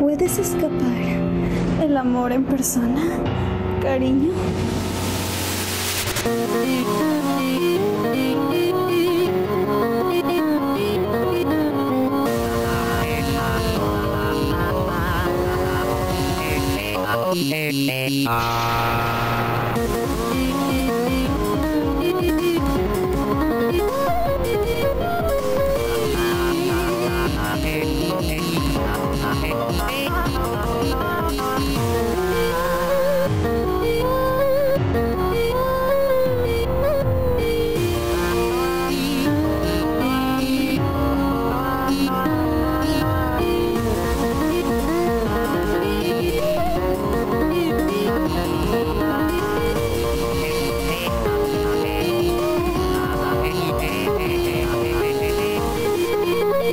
puedes escapar. El amor en persona. Cariño.